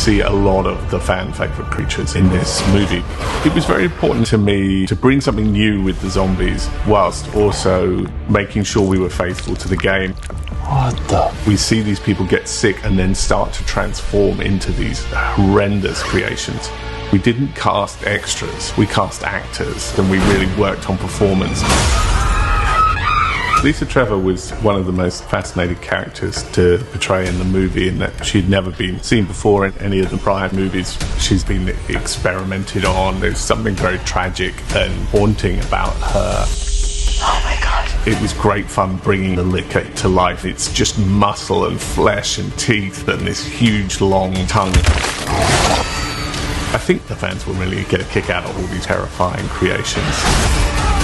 see a lot of the fan favourite creatures in this movie. It was very important to me to bring something new with the zombies whilst also making sure we were faithful to the game. What the? We see these people get sick and then start to transform into these horrendous creations. We didn't cast extras, we cast actors, and we really worked on performance. Lisa Trevor was one of the most fascinating characters to portray in the movie in that she'd never been seen before in any of the prior movies. She's been experimented on. There's something very tragic and haunting about her. Oh my god. It was great fun bringing the licker to life. It's just muscle and flesh and teeth and this huge long tongue. I think the fans will really get a kick out of all these terrifying creations.